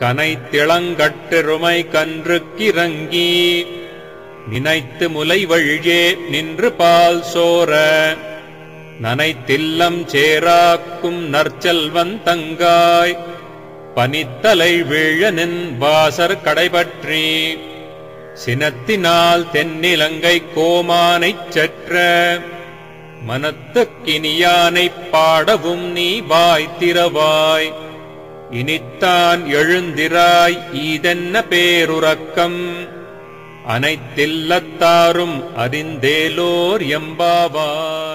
கனைத்திளங்கட்டெருமை கன்றுக்கிறங்கி நினைத்து முலை வழியே நின்று பால் சோர நனைத்தில்லம் சேராக்கும் நற்செல்வன் தங்காய் பனித்தலை வீழனின் வாசர் கடைபற்றி சினத்தினால் தென்னிலங்கை கோமானைச் செற்ற மனத்துக்கினியானைப் பாடவும் நீ வாய் திறவாய் இனித்தான் எழுந்திராய் ஈதென்ன பேருறக்கம். அனைத்தில்லத்தாரும் அறிந்தேலோர் எம்பாவாய்